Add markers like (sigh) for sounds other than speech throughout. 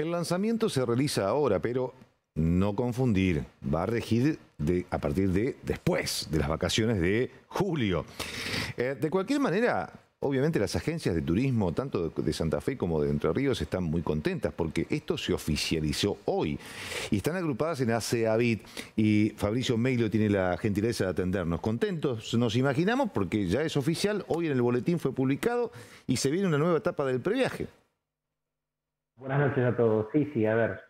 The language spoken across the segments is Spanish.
El lanzamiento se realiza ahora, pero no confundir, va a regir a partir de después de las vacaciones de julio. Eh, de cualquier manera, obviamente las agencias de turismo, tanto de, Santa Fe como de Entre Ríos, están muy contentas porque esto se oficializó hoy y están agrupadas en ACEAVIT y Fabricio Meilo tiene la gentileza de atendernos. Contentos, nos imaginamos, porque ya es oficial, hoy en el boletín fue publicado y se viene una nueva etapa del previaje. Buenas noches a todos. Sí, sí, a ver,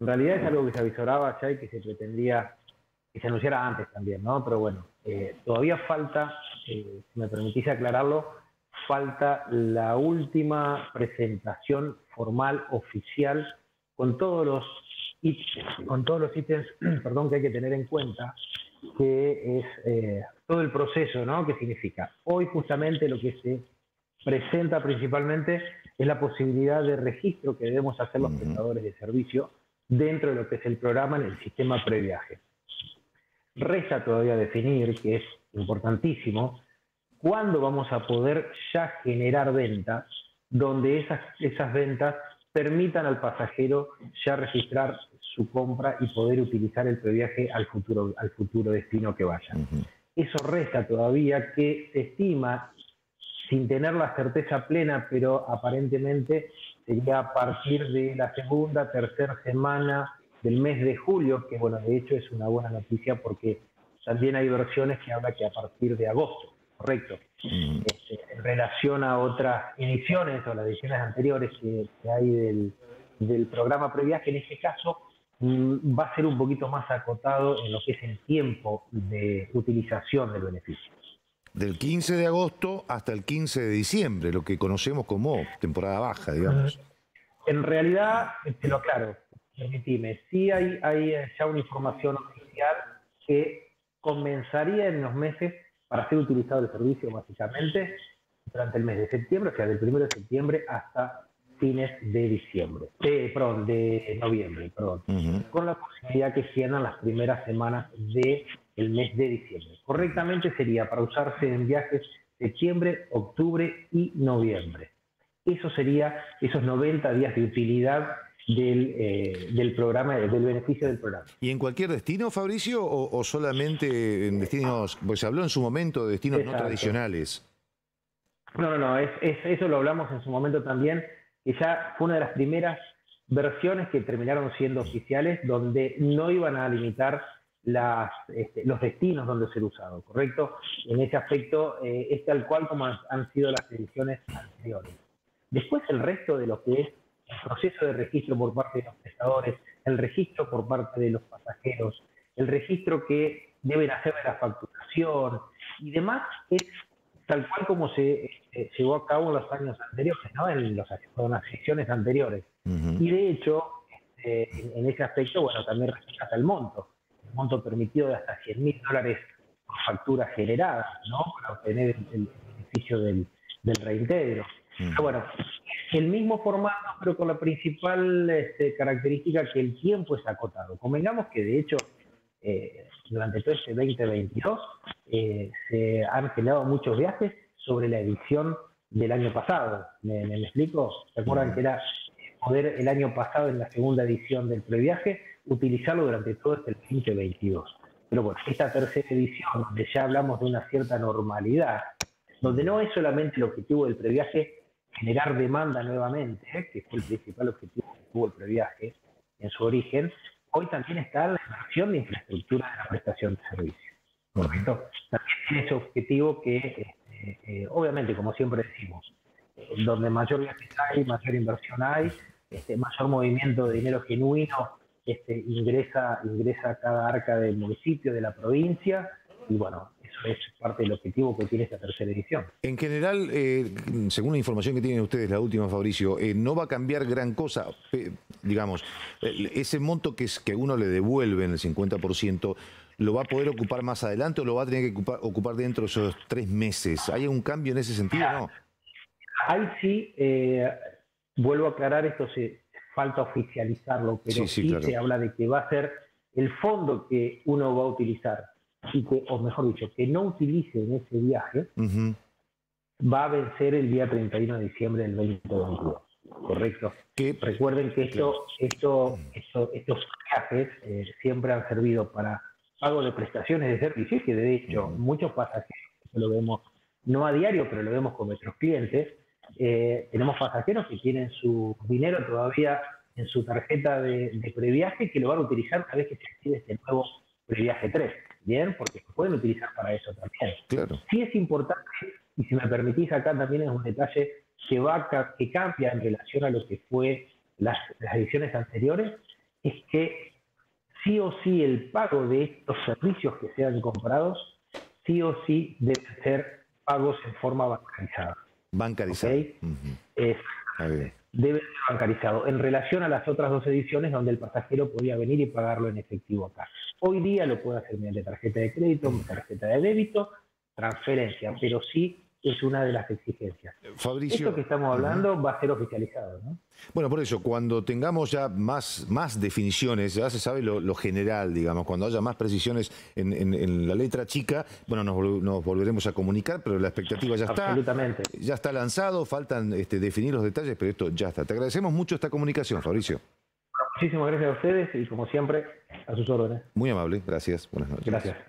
en realidad es algo que se avisoraba ya y que se pretendía que se anunciara antes también, ¿no? Pero bueno, eh, todavía falta, eh, si me permitís aclararlo, falta la última presentación formal, oficial, con todos los con todos los ítems, (clears throat) perdón, que hay que tener en cuenta, que es eh, todo el proceso, ¿no? ¿Qué significa? Hoy justamente lo que se presenta principalmente es la posibilidad de registro que debemos hacer los prestadores de servicio dentro de lo que es el programa en el sistema previaje. Resta todavía definir, que es importantísimo, cuándo vamos a poder ya generar ventas, donde esas, esas ventas permitan al pasajero ya registrar su compra y poder utilizar el previaje al futuro, al futuro destino que vaya. Eso resta todavía que se estima, sin tener la certeza plena, pero aparentemente sería a partir de la segunda, tercera semana del mes de julio, que bueno, de hecho es una buena noticia porque también hay versiones que hablan que a partir de agosto, correcto. Mm. Este, en relación a otras ediciones o las ediciones anteriores que, hay del, del, programa previaje, en este caso mm, va a ser un poquito más acotado en lo que es el tiempo de utilización del beneficio. Del 15 de agosto hasta el 15 de diciembre, lo que conocemos como temporada baja, digamos. En realidad, te lo aclaro, permitime, sí hay, hay ya una información oficial que comenzaría en los meses para ser utilizado el servicio básicamente durante el mes de septiembre, o sea, del 1 de septiembre hasta fines de diciembre, eh, perdón, de noviembre, perdón, con la posibilidad que sean las primeras semanas de el mes de diciembre. Correctamente sería para usarse en viajes septiembre, octubre y noviembre. Eso sería esos 90 días de utilidad del, eh, del, programa, del beneficio del programa. ¿Y en cualquier destino, Fabricio, o, solamente en destinos, pues se habló en su momento de destinos no tradicionales? No, no, no, es, eso lo hablamos en su momento también, que ya fue una de las primeras versiones que terminaron siendo oficiales, donde no iban a limitar las, este, los destinos donde ser usado, ¿correcto? En ese aspecto eh, es tal cual como han, sido las ediciones anteriores. Después el resto de lo que es el proceso de registro por parte de los prestadores, el registro por parte de los pasajeros, el registro que deben hacer de la facturación y demás es tal cual como se este, llevó a cabo en los años anteriores, ¿no? en, las sesiones anteriores. Y de hecho, este, en, ese aspecto, bueno, también respeta el monto monto permitido de hasta 100 mil dólares por factura generada, ¿no? Para obtener el, beneficio del, reintegro. Mm. Pero bueno, el mismo formato, pero con la principal este, característica que el tiempo es acotado. Convengamos que de hecho, eh, durante todo este 2022 eh, se han generado muchos viajes sobre la edición del año pasado. ¿Me, me, explico? ¿Se acuerdan mm. que era poder el año pasado en la segunda edición del previaje utilizarlo durante todo este 2022. Pero bueno, esta tercera edición, donde ya hablamos de una cierta normalidad, donde no es solamente el objetivo del previaje generar demanda nuevamente, ¿eh? que fue el principal objetivo que tuvo el previaje en su origen, hoy también está la inversión de infraestructura de la prestación de servicios. ¿Correcto? También tiene ese objetivo que, este, eh, obviamente, como siempre decimos, donde mayor viajes hay, mayor inversión hay, este, mayor movimiento de dinero genuino este, ingresa, ingresa a cada arca del municipio, de la provincia, y bueno, eso es parte del objetivo que tiene esta tercera edición. En general, eh, según la información que tienen ustedes, la última, Fabricio, eh, no va a cambiar gran cosa, digamos, ese monto que, es, que uno le devuelve en el 50%, ¿lo va a poder ocupar más adelante o lo va a tener que ocupar, dentro de esos tres meses? ¿Hay un cambio en ese sentido no? Ahí sí, eh, vuelvo a aclarar, esto se, falta oficializarlo, pero sí, se habla de que va a ser el fondo que uno va a utilizar, y que, o mejor dicho, que no utilice en ese viaje, va a vencer el día 31 de diciembre del 2022. Correcto. Que, Recuerden que esto, esto, estos viajes eh, siempre han servido para pago de prestaciones de servicios, que de hecho muchos pasajeros, lo vemos no a diario, pero lo vemos con nuestros clientes, eh, tenemos pasajeros que tienen su dinero todavía en su tarjeta de, de previaje que lo van a utilizar una vez que se active este nuevo previaje 3. Bien, porque se pueden utilizar para eso también. Claro. Sí es importante, y si me permitís acá también es un detalle que, va, que cambia en relación a lo que fue las, las ediciones anteriores, es que sí o sí el pago de estos servicios que sean comprados, sí o sí deben ser pagos en forma bancarizada. Bancarizado. Debe ser bancarizado. En relación a las otras dos ediciones donde el pasajero podía venir y pagarlo en efectivo acá. Hoy día lo puede hacer mediante tarjeta de crédito, tarjeta de débito, transferencia, pero sí es una de las exigencias. Fabricio, Esto que estamos hablando va a ser oficializado. ¿no? Bueno, por eso, cuando tengamos ya más, más definiciones, ya se sabe lo, general, digamos, cuando haya más precisiones en, la letra chica, bueno, nos, volveremos a comunicar, pero la expectativa ya está. Absolutamente. Ya está lanzado, faltan este, definir los detalles, pero esto ya está. Te agradecemos mucho esta comunicación, Fabricio. Muchísimas gracias a ustedes y como siempre, a sus órdenes. Muy amable, gracias. Buenas noches. Gracias.